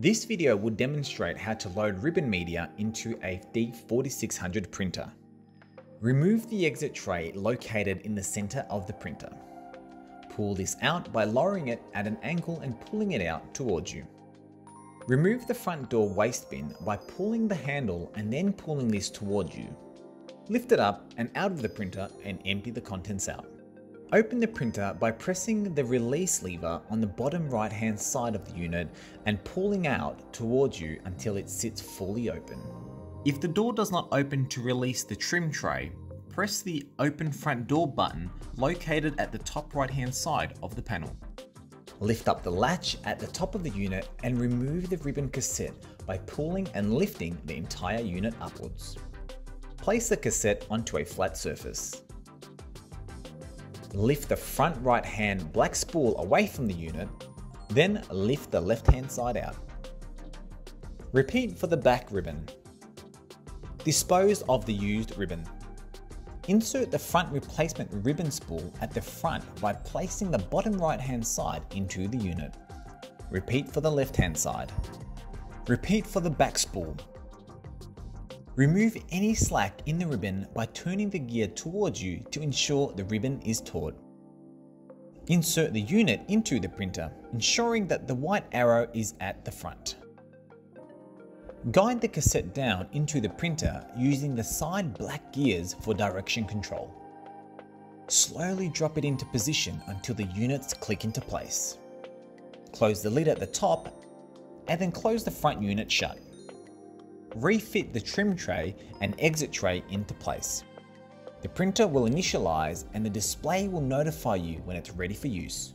This video will demonstrate how to load ribbon media into a D4600 printer. Remove the exit tray located in the center of the printer. Pull this out by lowering it at an angle and pulling it out towards you. Remove the front door waste bin by pulling the handle and then pulling this towards you. Lift it up and out of the printer and empty the contents out. Open the printer by pressing the release lever on the bottom right hand side of the unit and pulling out towards you until it sits fully open. If the door does not open to release the trim tray, press the open front door button located at the top right hand side of the panel. Lift up the latch at the top of the unit and remove the ribbon cassette by pulling and lifting the entire unit upwards. Place the cassette onto a flat surface. Lift the front right hand black spool away from the unit, then lift the left hand side out. Repeat for the back ribbon. Dispose of the used ribbon. Insert the front replacement ribbon spool at the front by placing the bottom right hand side into the unit. Repeat for the left hand side. Repeat for the back spool. Remove any slack in the ribbon by turning the gear towards you to ensure the ribbon is taut. Insert the unit into the printer, ensuring that the white arrow is at the front. Guide the cassette down into the printer using the side black gears for direction control. Slowly drop it into position until the units click into place. Close the lid at the top and then close the front unit shut refit the trim tray and exit tray into place. The printer will initialize and the display will notify you when it's ready for use.